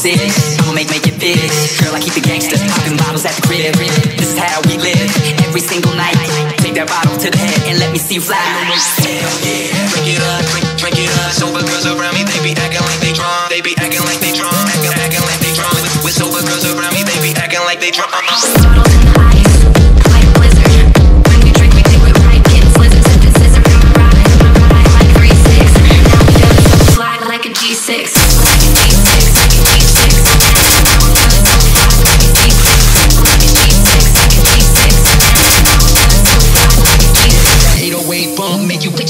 six. I'ma make make it big. Girl, I keep it gangster, popping bottles at the crib. This is how we live every single night. Take that bottle to the head and let me see you fly. Hell yeah, Drink it up, drink, drink it up. Sober girls around me, they be acting like they drunk. They be acting like they drunk, acting, acting like they drunk. With sober girls around me, they be acting like they drunk.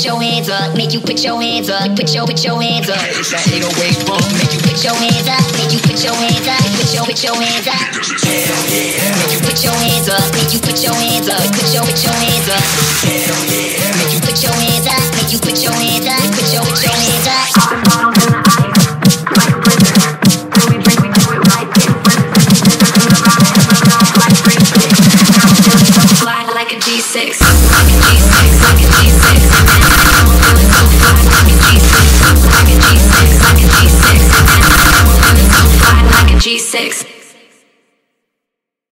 put your hands up, make you put your hands up, put your put your hands up. It's that 808 bump, make you put your hands up, make you put your hands up, put your put your hands up. Hell yeah, make you put your hands up, make you put your hands up, put your put your hands up. Hell yeah, make you put your hands up, make you put your hands up, put your put your hands up. All the bottles in the ice. G6. Like a G6. six.